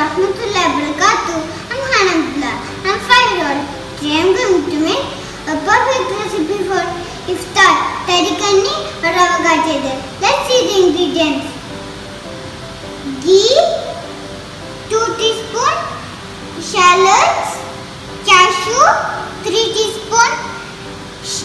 warahmatullahi wabarakatuh. I'm Hayan Abdulla. I'm five year old. Today I'm going to make a perfect recipe for iftar. Thari Kanni or avagachede. Let's see the ingredients. Ghee, 2 teaspoon, shallots, cashew, 3 teaspoon, sh-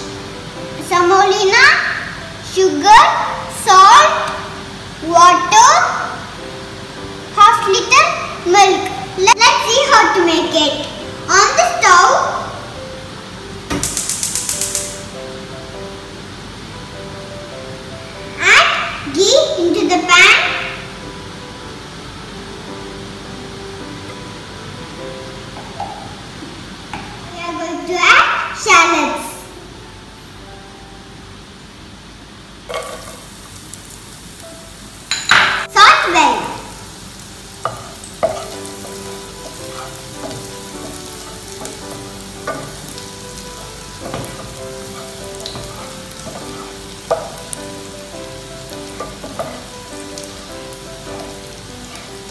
the pan.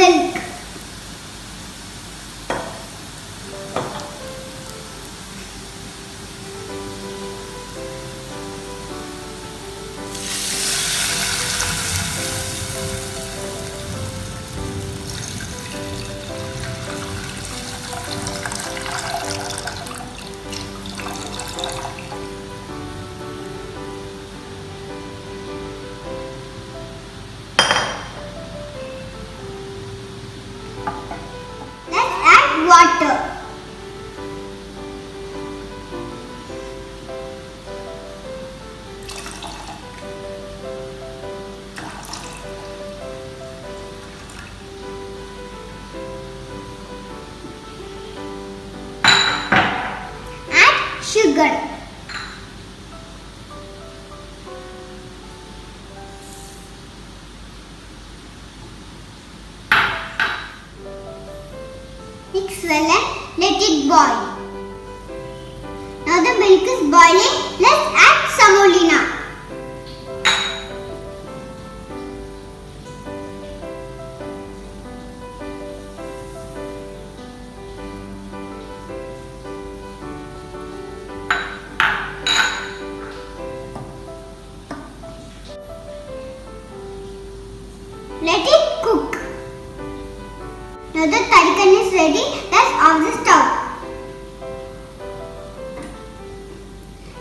Add Let's add water. Add sugar. And let it boil. Now the milk is boiling. Let's add semolina. Let it cook. Now the thari kanni is ready. Let's off the stove.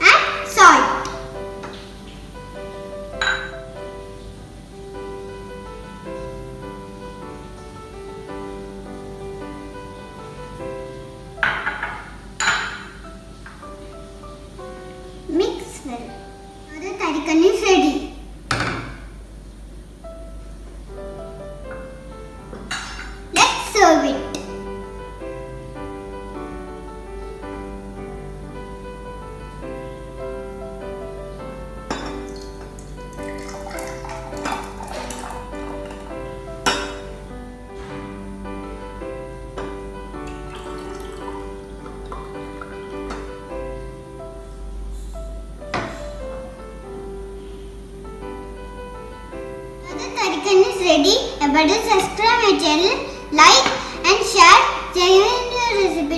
Add salt. Mix well. Now the thari kanni is ready. Thari Kanni is ready. Everybody subscribe my channel, like and share. Your recipe.